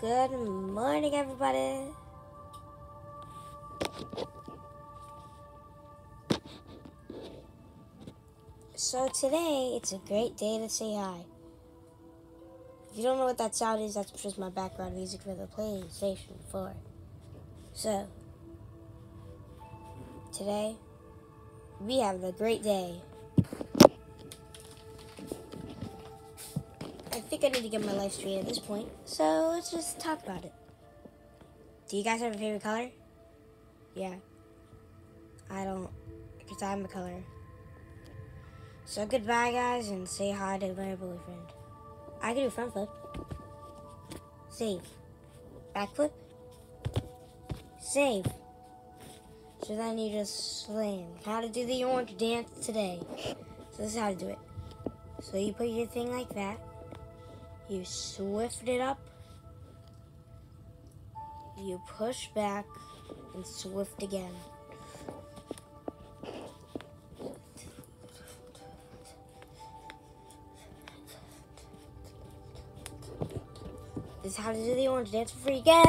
Good morning, everybody. So today, it's a great day to say hi. If you don't know what that sound is, that's just my background music for the PlayStation 4. So, today, we have a great day. Think I need to get my life straight at this point, so let's just talk about it. Do you guys have a favorite color? Yeah. I don't, because I'm a color. So goodbye, guys, and say hi to my boyfriend. I can do front flip. Save. Back flip. Save. So then you just slam. How to do the orange dance today. So this is how to do it. So you put your thing like that. You swift it up. You push back and swift again. This is how to do the orange dance for free again.